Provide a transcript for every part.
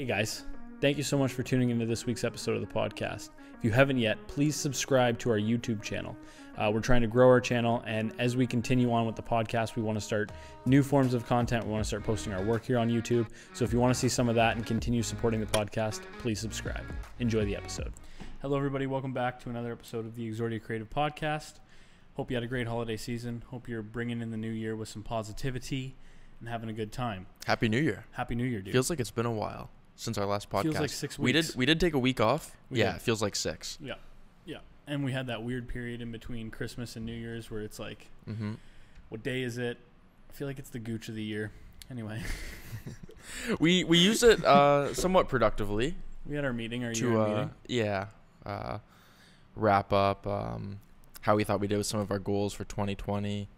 Hey guys, thank you so much for tuning into this week's episode of the podcast. If you haven't yet, please subscribe to our YouTube channel. Uh, we're trying to grow our channel, and as we continue on with the podcast, we want to start new forms of content. We want to start posting our work here on YouTube. So if you want to see some of that and continue supporting the podcast, please subscribe. Enjoy the episode. Hello, everybody. Welcome back to another episode of the Exordia Creative Podcast. Hope you had a great holiday season. Hope you're bringing in the new year with some positivity and having a good time. Happy New Year. Happy New Year, dude. Feels like it's been a while since our last podcast. Feels like six We did we did take a week off. We yeah, did. it feels like six. Yeah, yeah. And we had that weird period in between Christmas and New Year's where it's like, hmm what day is it? I feel like it's the gooch of the year. Anyway, We we used it uh, somewhat productively we had our meeting, our to year uh, meeting. yeah uh, wrap up um, how we thought we did with some of our goals for 2020.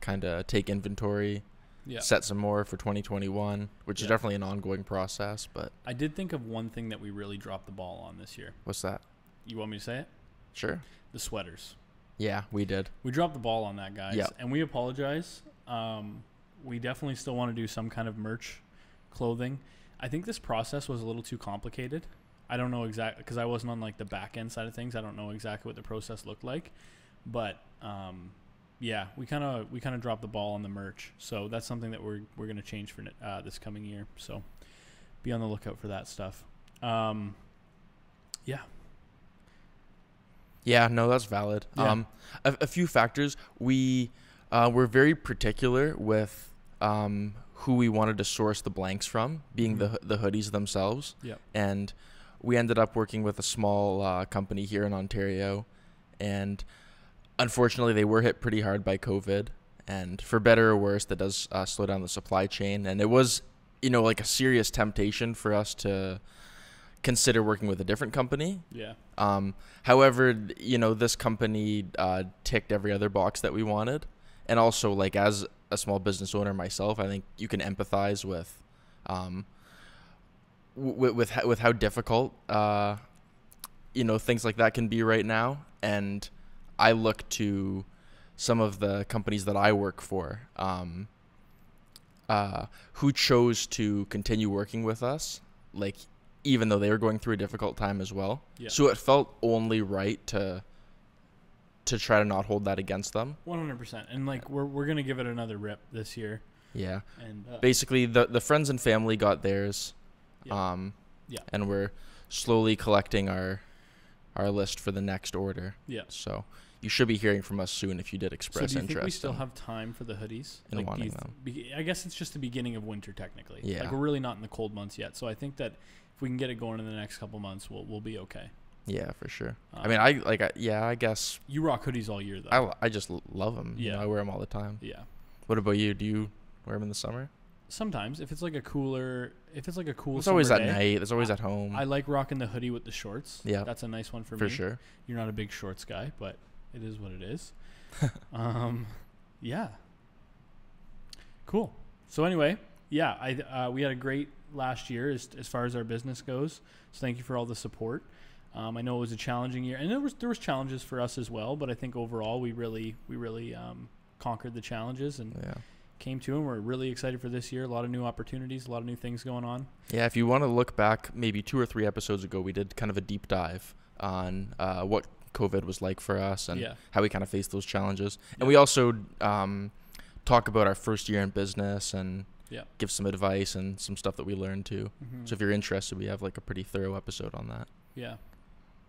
Kind of take inventory, Yeah. set some more for 2021, which Yeah. is definitely an ongoing process. But I did think of one thing that we really dropped the ball on this year. what's that? You want me to say it? Sure. The sweaters. Yeah, we did. We dropped the ball on that, guys. Yeah. And we apologize. Um, we definitely still want to do some kind of merch, clothing. I think this process was a little too complicated. I don't know exactly because I wasn't on like the back end side of things. I don't know exactly what the process looked like, but um, yeah, we kind of we kind of dropped the ball on the merch. So that's something that we're we're gonna change for uh, this coming year. So be on the lookout for that stuff. Um, yeah, Yeah, no, that's valid. Yeah. Um, a, a few factors. We uh, were very particular with um, who we wanted to source the blanks from, being the the hoodies themselves. Yep. And we ended up working with a small uh, company here in Ontario, and unfortunately, they were hit pretty hard by COVID. And for better or worse, that does uh, slow down the supply chain. And it was, you know, like a serious temptation for us to consider working with a different company yeah, um, however, you know, this company uh, ticked every other box that we wanted, and also like as a small business owner myself, I think you can empathize with, um, w- with with how difficult, uh, you know, things like that can be right now, and I look to some of the companies that I work for, um, uh, who chose to continue working with us, like even though they were going through a difficult time as well. Yeah. So it felt only right to to try to not hold that against them. one hundred percent. And like we're we're gonna give it another rip this year. Yeah. And uh, Basically the the friends and family got theirs. Yeah. Um Yeah. and we're slowly collecting our our list for the next order. yeah. So you should be hearing from us soon if you did express So do you interest. think we still have time for the hoodies? in do wanting th- them. I guess it's just the beginning of winter technically. Yeah. Like we're really not in the cold months yet. So I think that if we can get it going in the next couple months, we'll we'll be okay. Yeah, for sure. I Um, mean, I like I, yeah, I guess You rock hoodies all year though. I, I just love them. Yeah. I wear them all the time. yeah. What about you? Do you wear them in the summer? Sometimes if it's like a cooler, if it's like a cool. It's always at day, night. It's always at home. I like rocking the hoodie with the shorts. Yeah. That's a nice one for, for me. For sure. You're not a big shorts guy, but it is what it is. um, yeah. Cool. So anyway, yeah, I uh, we had a great last year as as far as our business goes. So thank you for all the support. Um, I know it was a challenging year, and there was there was challenges for us as well. But I think overall we really we really um, conquered the challenges and Yeah. Came to them. We're really excited for this year. A lot of new opportunities, a lot of new things going on. Yeah, if you want to look back, maybe two or three episodes ago, we did kind of a deep dive on uh, what COVID was like for us and yeah, how we kind of faced those challenges. Yeah. And we also um, talk about our first year in business and Yeah. give some advice and some stuff that we learned too. Mhm. So if you're interested, we have like a pretty thorough episode on that. Yeah,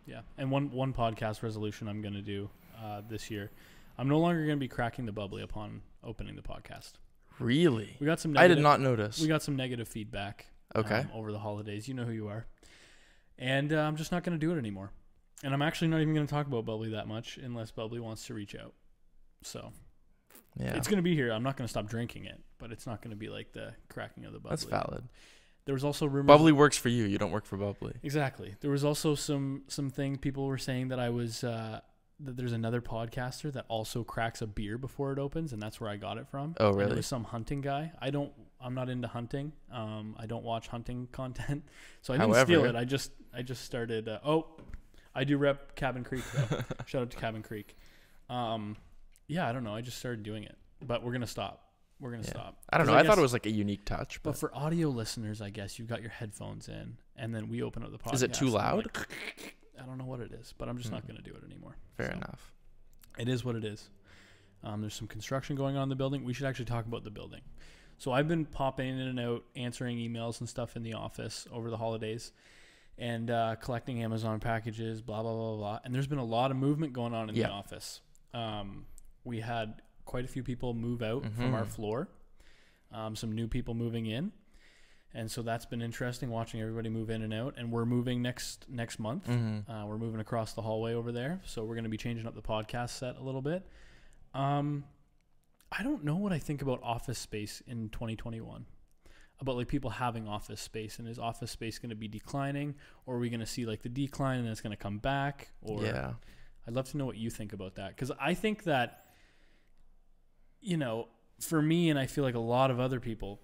yeah. And one one podcast resolution I'm going to do uh, this year. I'm no longer going to be cracking the bubbly upon opening the podcast. Really? We got some. I did not notice. We got some negative feedback. Okay. um, over the holidays, you know who you are, and uh, I'm just not going to do it anymore. And I'm actually not even going to talk about bubbly that much unless bubbly wants to reach out. So yeah. it's going to be here. I'm not going to stop drinking it, but it's not going to be like the cracking of the bubbly. That's valid. There was also rumors. Bubbly works for you. You don't work for Bubbly. Exactly. There was also some some thing people were saying that I was uh, that there's another podcaster that also cracks a beer before it opens, and that's where I got it from. Oh, And really? it was some hunting guy. I don't. I'm not into hunting. Um, I don't watch hunting content, so I didn't steal it. I just I just started. Uh, oh, I do rep Cabin Creek. Though. Shout out to Cabin Creek. Um, yeah, I don't know. I just started doing it, but we're gonna stop. We're gonna Yeah. stop. I don't know. I, thought guess- it was like a unique touch, But but for audio listeners, I guess you've got your headphones in, and then we open up the podcast. is it too loud? like, I don't know what it is, but I'm just not Hmm. going to do it anymore. Fair So, enough. It is what it is. Um, there's some construction going on in the building. We should actually talk about the building. So I've been popping in and out, answering emails and stuff in the office over the holidays, and uh, collecting Amazon packages. Blah blah blah blah. And there's been a lot of movement going on in Yeah. the office. Um, we had quite a few people move out from our Mhm. floor. Um, some new people moving in, and so that's been interesting watching everybody move in and out. And we're moving next next month. hmm Uh, we're moving across the hallway over there, so we're going to be changing up the podcast set a little bit. Um, I don't know what I think about office space in 2021. About like people having office space, and is office space going to be declining, or are we going to see like the decline and it's going to come back? Or yeah. I'd love to know what you think about that because I think that, you know, for me and I feel like a lot of other people,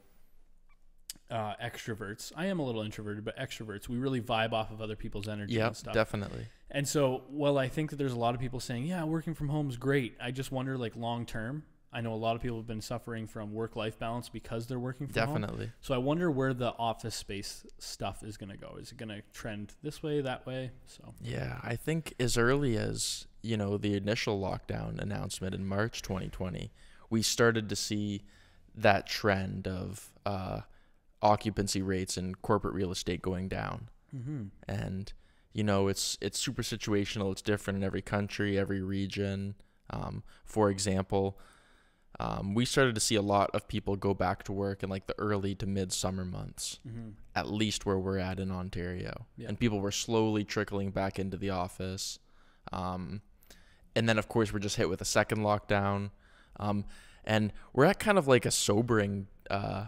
uh, extroverts. I am a little introverted, but extroverts, we really vibe off of other people's energy Yeah, and stuff. definitely. And so, well, I think that there's a lot of people saying, yeah, working from home is great. I just wonder, like, long term. I know a lot of people have been suffering from work life balance because they're working from home. Definitely. So I wonder where the office space stuff is going to go. Is it going to trend this way, that way? So, Yeah, I think as early as, you know, the initial lockdown announcement in March 2020, we started to see that trend of uh, occupancy rates and corporate real estate going down. mm-hmm. And, you know, it's it's super situational. It's different in every country, every region. Um, for example, um, we started to see a lot of people go back to work in like the early to mid summer months Mm-hmm. at least where we're at in Ontario. Yeah. And people were slowly trickling back into the office. Um, and then, of course, we're just hit with a second lockdown. Um, and we're at kind of like a sobering uh,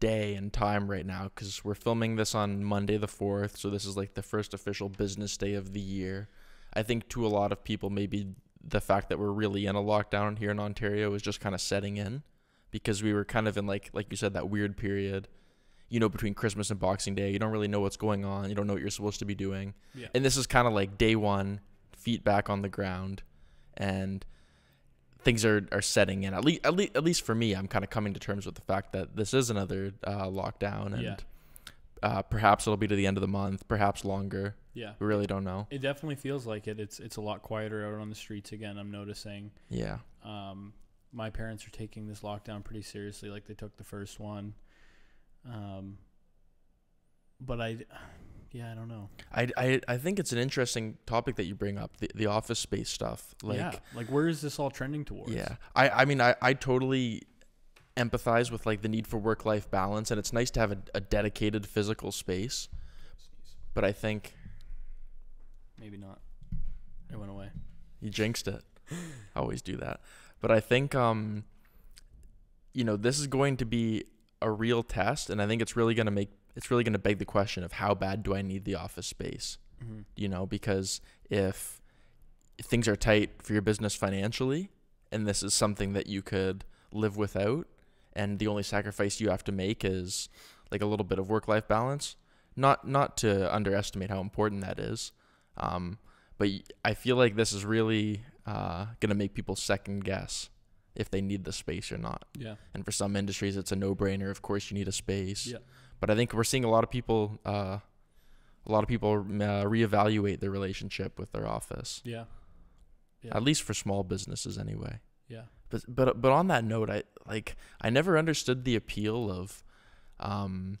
day and time right now because we're filming this on Monday the 4th. So this is like the first official business day of the year. I think to a lot of people, maybe the fact that we're really in a lockdown here in Ontario is just kind of setting in because we were kind of in like like you said that weird period you know between christmas and boxing day you don't really know what's going on you don't know what you're supposed to be doing Yeah. and this is kind of like day one feet back on the ground and things are, are setting in at least, at least at least for me i'm kind of coming to terms with the fact that this is another uh, lockdown and Yeah. uh, perhaps it'll be to the end of the month perhaps longer Yeah. we really don't know It definitely feels like it. It's it's a lot quieter out on the streets again. I'm noticing. yeah Um, my parents are taking this lockdown pretty seriously, like they took the first one. Um, but I, yeah, I don't know. I, I, I think it's an interesting topic that you bring up the, the office space stuff like yeah, like where is this all trending towards? Yeah. I, I mean, I, I totally empathize with like the need for work life balance, and it's nice to have a, a dedicated physical space. But I think maybe not. It went away. you jinxed it. I always do that. But I think, um, you know, this is going to be a real test, and I think it's really going to make it's really going to beg the question of how bad do I need the office space? Mm-hmm. you know, because if things are tight for your business financially and this is something that you could live without and the only sacrifice you have to make is like a little bit of work life balance, not not to underestimate how important that is. Um, but I feel like this is really uh, going to make people second guess if they need the space or not. Yeah. And for some industries, it's a no brainer. Of course, you need a space. Yeah. But I think we're seeing a lot of people, uh, a lot of people uh, reevaluate their relationship with their office. Yeah. Yeah. At least for small businesses, anyway. Yeah. But but but on that note, I like I never understood the appeal of um,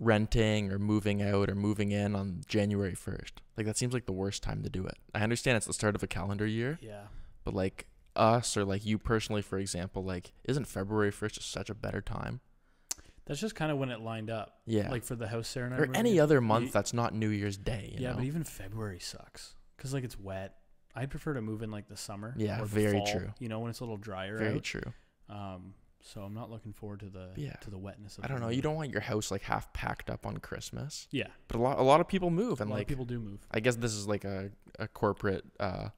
renting or moving out or moving in on January first. Like that seems like the worst time to do it. I understand it's the start of a calendar year, Yeah. but like us or like you personally, for example, like isn't February first just such a better time? That's just kind of when it lined up. Yeah. Like for the house Sarah and I or any other month that's not New Year's Day. You yeah, know? but even February sucks because like it's wet. I'd prefer to move in like the summer. Yeah, the very fall, true. You know, when it's a little drier very out. true. Um, so I'm not looking forward to the Yeah. to the wetness of I don't know. You don't want your house like half packed up on Christmas, Yeah, but a lot a lot of people move a and lot like of people do move. I guess this is like a, a corporate uh,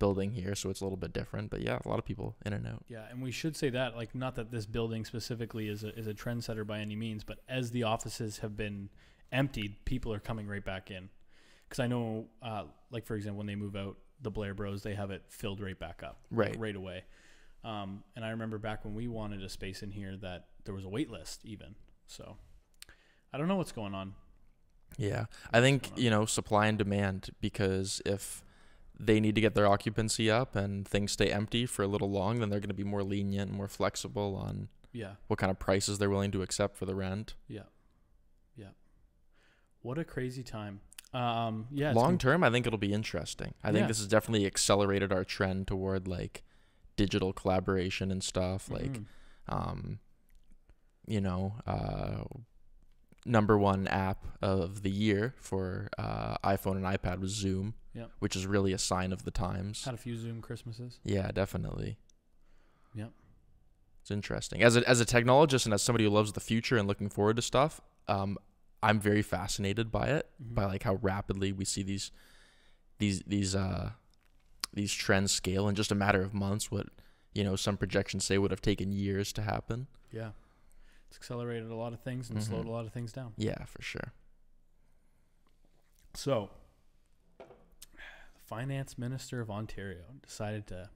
building here, so it's a little bit different. But yeah, a lot of people in and out. Yeah, and we should say that like not that this building specifically is a is a trendsetter by any means, but as the offices have been emptied, people are coming right back in. Because I know, uh, like for example, when they move out, the Blair Bros they have it filled right back up, like, Right. right away. Um, and I remember back when we wanted a space in here that there was a wait list even. So I don't know what's going on. Yeah, I think you know supply and demand because if they need to get their occupancy up and things stay empty for a little long, then they're going to be more lenient, and more flexible on Yeah. what kind of prices they're willing to accept for the rent. Yeah. Yeah. What a crazy time. Um, yeah. Long term, I think it'll be interesting. I think Yeah. this has definitely accelerated our trend toward like digital collaboration and stuff. Like, Mhm. um, you know, uh, number one app of the year for uh, iPhone and iPad was Zoom, Yep. which is really a sign of the times. had a few Zoom Christmases. Yeah, definitely. Yep. It's interesting. As a as a technologist and as somebody who loves the future and looking forward to stuff, um, I'm very fascinated by it, Mhm. by like how rapidly we see these these these uh these trends scale in just a matter of months. What you know, some projections say would have taken years to happen. Yeah. It's accelerated a lot of things and slowed Mhm. a lot of things down. Yeah, for sure. So, finance minister of Ontario decided to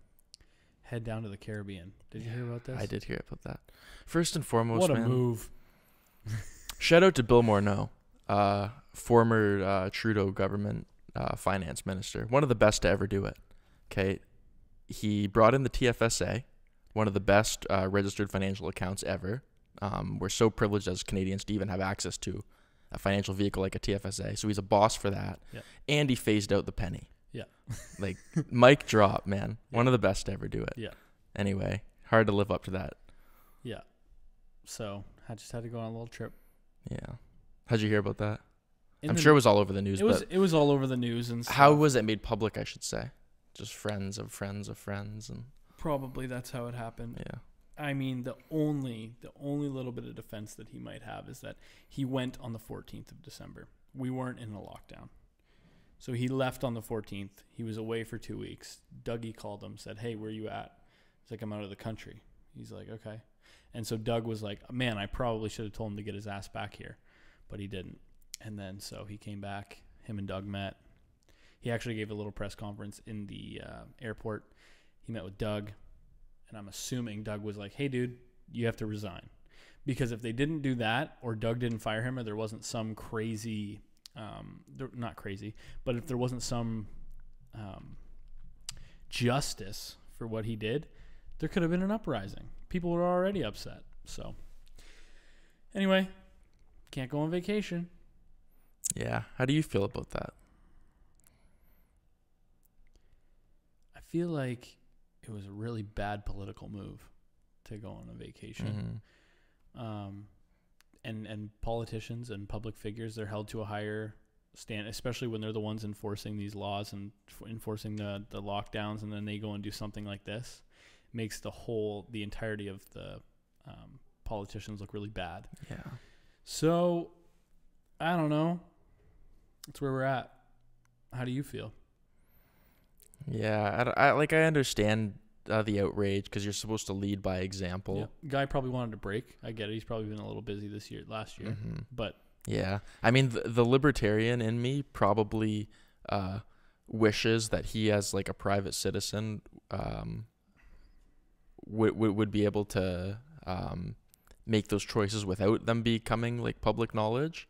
head down to the Caribbean. Did you hear about this? I did hear about that. First and foremost, What a man, move. shout out to Bill Morneau, uh, former uh, Trudeau government uh, finance minister, one of the best to ever do it. Okay, he brought in the TFSA, one of the best uh, registered financial accounts ever. Um, we're so privileged as Canadians to even have access to a financial vehicle like a TFSA. So he's a boss for that, Yeah. and he phased out the penny. Yeah. like mic drop, man. Yeah. One of the best to ever do it. Yeah. Anyway, hard to live up to that. Yeah. So, I just had to go on a little trip. Yeah. How'd you hear about that? In I'm sure it was all over the news, it was it was all over the news and stuff. how was it made public? I should say, just friends of friends of friends, and probably that's how it happened. yeah, I mean, the only the only little bit of defense that he might have is that he went on the 14th of December. We weren't in a lockdown. So he left on the 14th. He was away for 2 weeks. Dougie called him, said, "Hey, where you at?" He's like, "I'm out of the country." He's like, "Okay." And so Doug was like, "Man, I probably should have told him to get his ass back here." But he didn't. And then so he came back, him and Doug met. He actually gave a little press conference in the uh, airport. He met with Doug and I'm assuming Doug was like, "Hey, dude, you have to resign," because if they didn't do that, or Doug didn't fire him, or there wasn't some crazy, um, there- not crazy, but if there wasn't some um, justice for what he did, there could have been an uprising. People were already upset. So, anyway, can't go on vacation. yeah. How do you feel about that? I feel like it was a really bad political move to go on a vacation. Mhm. um, and and politicians and public figures they're held to a higher stand, especially when they're the ones enforcing these laws and f- enforcing the the lockdowns, and then they go and do something like this, makes the whole the entirety of the um, politicians look really bad. Yeah. So I don't know. That's where we're at. How do you feel? Yeah. I, I like I understand uh, the outrage because you're supposed to lead by example. Yeah. Guy probably wanted to break. I get it. He's probably been a little busy this year, last year, Mhm. but Yeah. I mean, the, the libertarian in me probably uh, wishes that he, as like a private citizen, um, would, would would be able to um, make those choices without them becoming like public knowledge.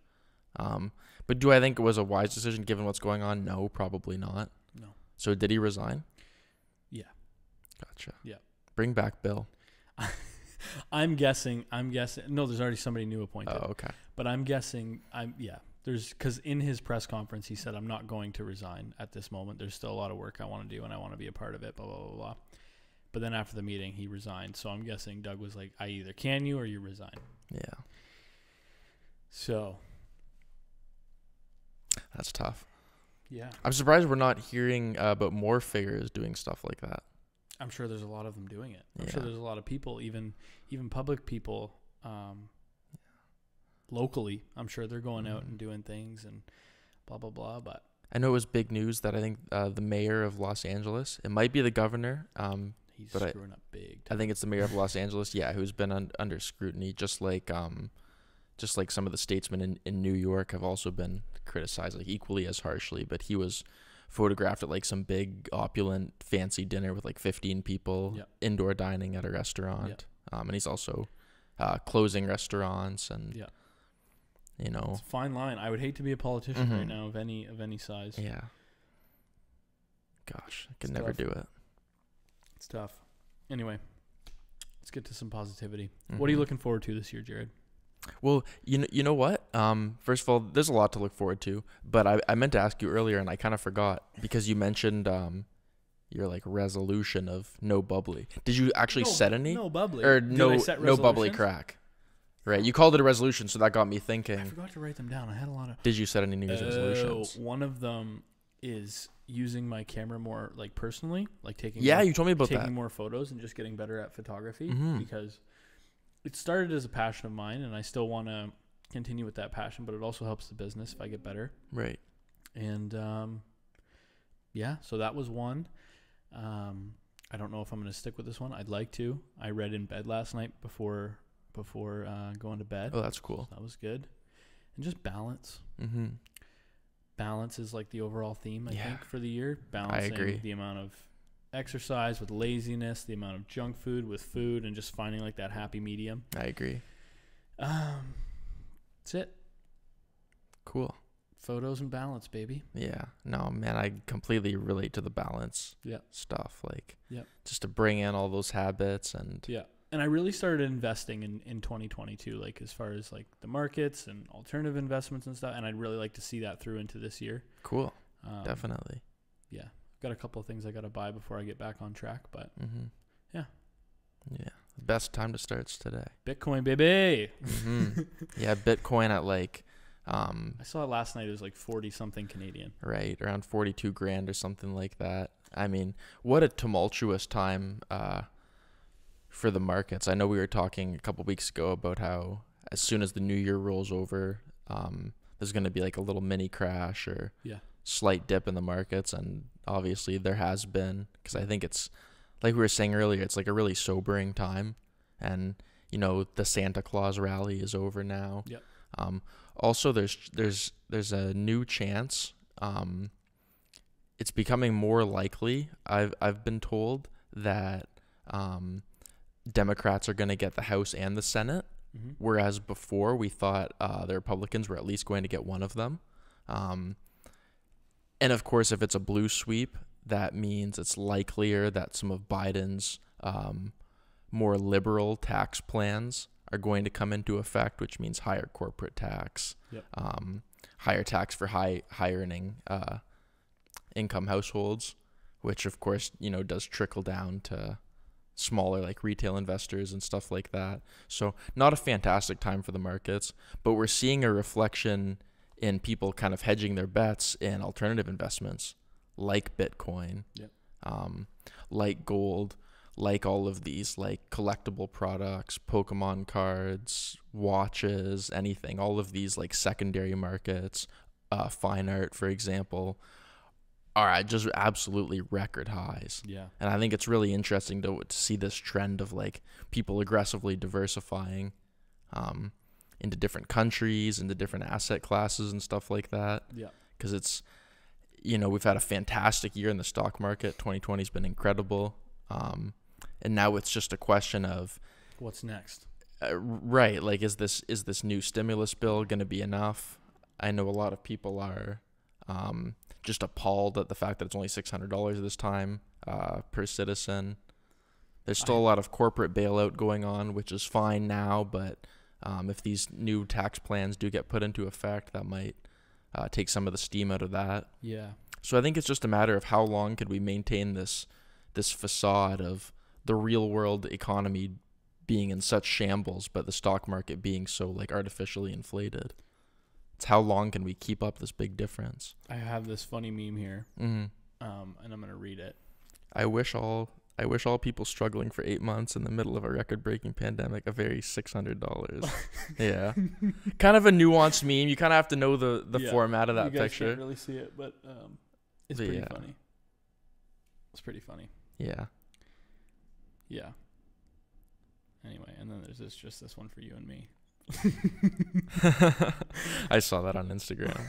Um, but do I think it was a wise decision given what's going on? No, probably not. no. So did he resign? Gotcha. Yeah. Bring back Bill. I'm guessing. I'm guessing. No, there's already somebody new appointed. Oh, okay. But I'm guessing. I'm yeah. There's because in his press conference he said I'm not going to resign at this moment. There's still a lot of work I want to do and I want to be a part of it. Blah blah blah blah. But then after the meeting he resigned. So I'm guessing Doug was like, I either can you or you resign. Yeah, So that's tough. yeah, I'm surprised we're not hearing uh, about more figures doing stuff like that. I'm sure there's a lot of them doing it. I'm sure there's a lot of people, even even public people, um, locally. I'm sure they're going out Mhm. and doing things and blah blah blah. But I know it was big news that I think uh, the mayor of Los Angeles, it might be the governor. Um, he's But I- up big. I think it's the mayor of Los Angeles. Yeah, who's been un- under scrutiny, just like um, just like some of the statesmen in, in New York have also been criticized like equally as harshly. But he was photographed at like some big opulent fancy dinner with like 15 people Yep. indoor dining at a restaurant um, and he's also uh, closing restaurants and Yeah. you know It's a fine line. I would hate to be a politician right Mhm. now of any of any size. yeah gosh i could It's never tough. do it It's tough. Anyway, let's get to some positivity. What are you Mhm. looking forward to this year, Jared? Well, you know, you know what? Um, first of all, there's a lot to look forward to, but I, I meant to ask you earlier and I kind of forgot because you mentioned um, your like resolution of no bubbly. Did you actually set any No bubbly. or Did no set no bubbly crack? Right, you called it a resolution, so that got me thinking. I forgot to write them down. I had a lot of. Did you set any New Year's Oh, resolutions? one of them is using my camera more like personally, like taking Yeah, more, you told me about taking that. more photos and just getting better at photography Mhm. because it started as a passion of mine and I still want to continue with that passion, but it also helps the business if I get better. Right. And um, yeah, so that was one. Um, I don't know if I'm going to stick with this one. I'd like to. I read in bed last night before before uh, going to bed. Oh, that's cool. That was good. And just balance. Mm-hmm. Balance is like the overall theme, I Yeah. think, for the year. Balancing agree. the amount of exercise with laziness, the amount of junk food with food, and just finding like that happy medium. I agree. Um, that's it. Cool. Photos and balance, baby. Yeah. No, man, I completely relate to the balance Yeah. stuff. Like, Yep. just to bring in all those habits and Yeah. And I really started investing in, in 2022, like as far as like the markets and alternative investments and stuff. And I'd really like to see that through into this year. cool. Um, Definitely. Yeah. Got a couple of things I got to buy before I get back on track, but Mm-hmm. Yeah. Yeah. The best time to start's today. Bitcoin, baby. hmm yeah, Bitcoin at like, um, I saw it last night. It was like 40 something Canadian. right around forty-two grand or something like that. I mean, what a tumultuous time uh, for the markets. I know we were talking a couple weeks ago about how as soon as the new year rolls over, um, there's going to be like a little mini crash or Yeah. Slight dip in the markets, and obviously there has been because I think it's like we were saying earlier, it's like a really sobering time, and you know the Santa Claus rally is over now. Yep. Um, also, there's there's there's a new chance. Um, it's becoming more likely. I've I've been told that um, Democrats are going to get the House and the Senate, Mm-hmm. whereas before we thought uh, the Republicans were at least going to get one of them. Um, and of course, if it's a blue sweep, that means it's likelier that some of Biden's um, more liberal tax plans are going to come into effect, which means higher corporate tax, Yep. um, higher tax for high high earning uh, income households, which of course you know does trickle down to smaller like retail investors and stuff like that. So not a fantastic time for the markets, but we're seeing a reflection in people kind of hedging their bets in alternative investments like Bitcoin, Yep. um, like gold, like all of these like collectible products, Pokemon cards, watches, anything. All of these like secondary markets, uh, fine art, for example, are at just absolutely record highs. Yeah. And I think it's really interesting to, to see this trend of like people aggressively diversifying um, into different countries, into different asset classes and stuff like that. Yeah. Because it's, you know, we've had a fantastic year in the stock market. 2020 has been incredible. Um, and now it's just a question of, What's next? uh, right, like, is this is this new stimulus bill going to be enough? I know a lot of people are um, just appalled at the fact that it's only six hundred dollars this time uh, per citizen. There's still I- a lot of corporate bailout going on, which is fine now, but um, if these new tax plans do get put into effect, that might uh, take some of the steam out of that. Yeah. So I think it's just a matter of how long could we maintain this this facade of the real world economy being in such shambles, but the stock market being so like artificially inflated. It's how long can we keep up this big difference? I have this funny meme here, hmm um, and I'm gonna read it. I wish all I wish all people struggling for eight months in the middle of a record breaking pandemic a very six hundred dollars. yeah, kind of a nuanced meme. You kind of have to know the the Yeah. format of that you guys picture. can't really see it, but um, it's But pretty yeah. funny. It's pretty funny. Yeah. Yeah. Anyway, and then there's this just this one for you and me. I saw that on Instagram.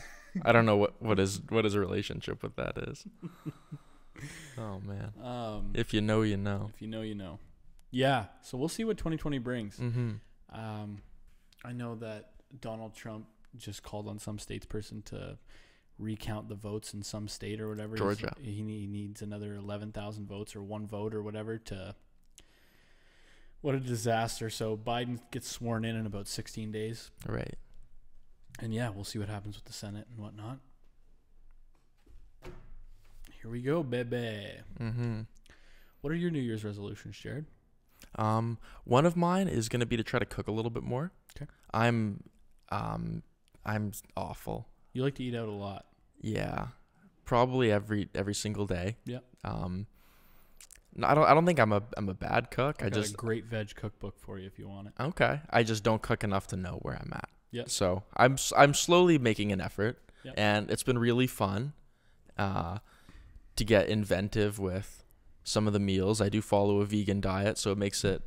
I don't know what what his what his relationship with that is. oh man. Um, If you know, you know. if you know, you know. Yeah. So we'll see what 2020 brings. Mm-hmm. Um, I know that Donald Trump just called on some statesperson to recount the votes in some state or whatever. He's- Georgia. He, ne- needs another 11,000 votes or one vote or whatever to. What a disaster. So Biden gets sworn in in about 16 days. Right. And yeah, we'll see what happens with the Senate and whatnot. Here we go, baby. Mm-hmm. What are your New Year's resolutions, Jared? Um, one of mine is gonna be to try to cook a little bit more. 'Kay. I'm, um, I'm awful. You like to eat out a lot. Yeah, probably every every single day. Yep. Um, no, I don't. I don't think I'm a I'm a bad cook. I I got just a great veg cookbook for you if you want it. okay. I just don't cook enough to know where I'm at. Yep. So I'm I'm slowly making an effort, Yep. and it's been really fun, uh, to get inventive with some of the meals. I do follow a vegan diet, so it makes it.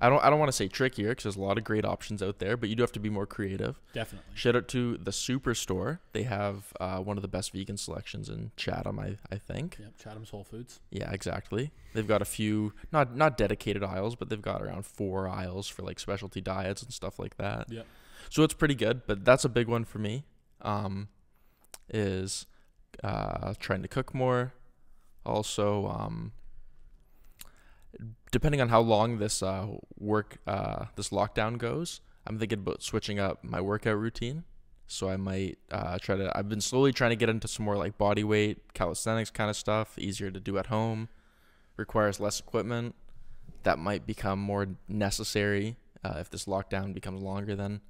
I don't. I don't want to say trickier because there's a lot of great options out there, but you do have to be more creative. Definitely. Shout out to the Superstore. They have uh, one of the best vegan selections in Chatham, I, I think. Yep. Chatham's Whole Foods. Yeah, exactly. They've got a few not not dedicated aisles, but they've got around four aisles for like specialty diets and stuff like that. Yep. So it's pretty good, but that's a big one for me. Um, is uh, trying to cook more. Also, um, depending on how long this uh, work uh, this lockdown goes, I'm thinking about switching up my workout routine. So I might uh, try to. I've been slowly trying to get into some more like body weight, calisthenics kind of stuff. Easier to do at home, requires less equipment. That might become more necessary uh, if this lockdown becomes longer than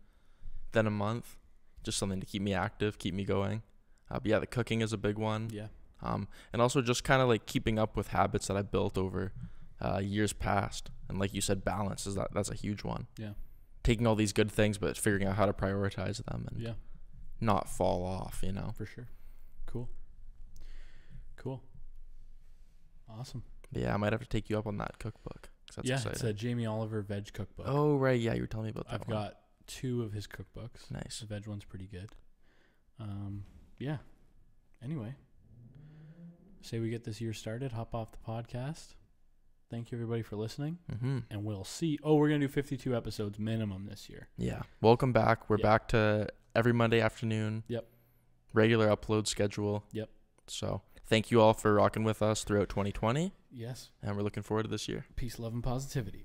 than a month. Just something to keep me active, keep me going. Uh, but yeah, the cooking is a big one. Yeah. Um, and also just kind of like keeping up with habits that I built over uh, years past. And like you said, balance is that that's a huge one. Yeah. Taking all these good things, but figuring out how to prioritize them and Yeah. not fall off. You know. For sure. Cool. Cool. Awesome. Yeah, I might have to take you up on that cookbook. yeah, exciting. it's a Jamie Oliver veg cookbook. oh right, yeah, you were telling me about that. I've one. got two of his cookbooks. nice. The veg one's pretty good. Um, yeah. Anyway, say we get this year started. Hop off the podcast. Thank you everybody for listening, Mm-hmm. and we'll see. Oh, we're gonna do 52 episodes minimum this year. Yeah. Welcome back. We're Yeah. back to every Monday afternoon. Yep. Regular upload schedule. Yep. So thank you all for rocking with us throughout 2020, Yes. and we're looking forward to this year. Peace, love, and positivity.